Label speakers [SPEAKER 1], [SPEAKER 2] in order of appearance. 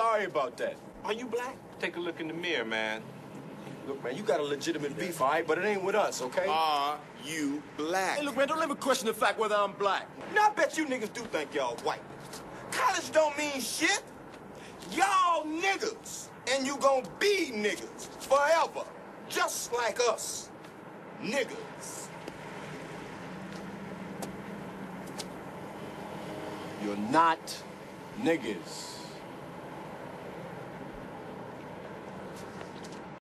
[SPEAKER 1] sorry about that.
[SPEAKER 2] Are you black?
[SPEAKER 1] Take a look in the mirror, man. Look, man, you got a legitimate beef, all right? But it ain't with us, okay?
[SPEAKER 2] Are you black?
[SPEAKER 1] Hey, look, man, don't let me question the fact whether I'm black.
[SPEAKER 2] Now, I bet you niggas do think y'all white. College don't mean shit. Y'all niggas. And you gonna be niggas forever. Just like us. Niggas.
[SPEAKER 1] You're not niggas.